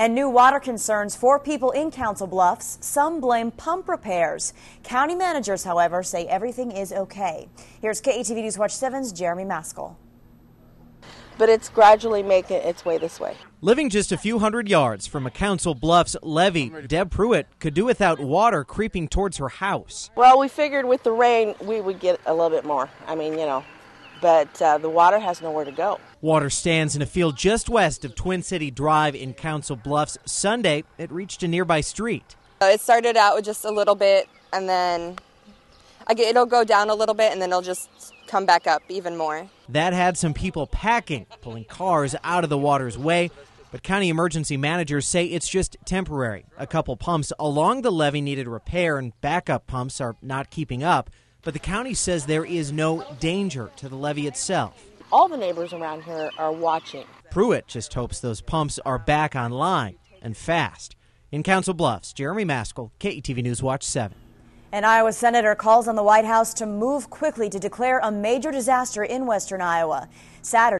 And new water concerns for people in Council Bluffs. Some blame pump repairs. County managers, however, say everything is okay. Here's KETV News Watch 7's Jeremy Maskell. But it's gradually making its way this way. Living just a few hundred yards from a Council Bluffs levee, Deb Pruitt could do without water creeping towards her house. Well, we figured with the rain we would get a little bit more. I mean, you know, but uh, the water has nowhere to go. Water stands in a field just west of Twin City Drive in Council Bluffs. Sunday, it reached a nearby street. Uh, it started out with just a little bit, and then it'll go down a little bit, and then it'll just come back up even more. That had some people packing, pulling cars out of the water's way. But county emergency managers say it's just temporary. A couple pumps along the levee needed repair, and backup pumps are not keeping up. But the county says there is no danger to the levee itself. All the neighbors around here are watching. Pruitt just hopes those pumps are back online and fast. In Council Bluffs, Jeremy Maskell, KETV News Watch 7. An Iowa senator calls on the White House to move quickly to declare a major disaster in western Iowa. Saturday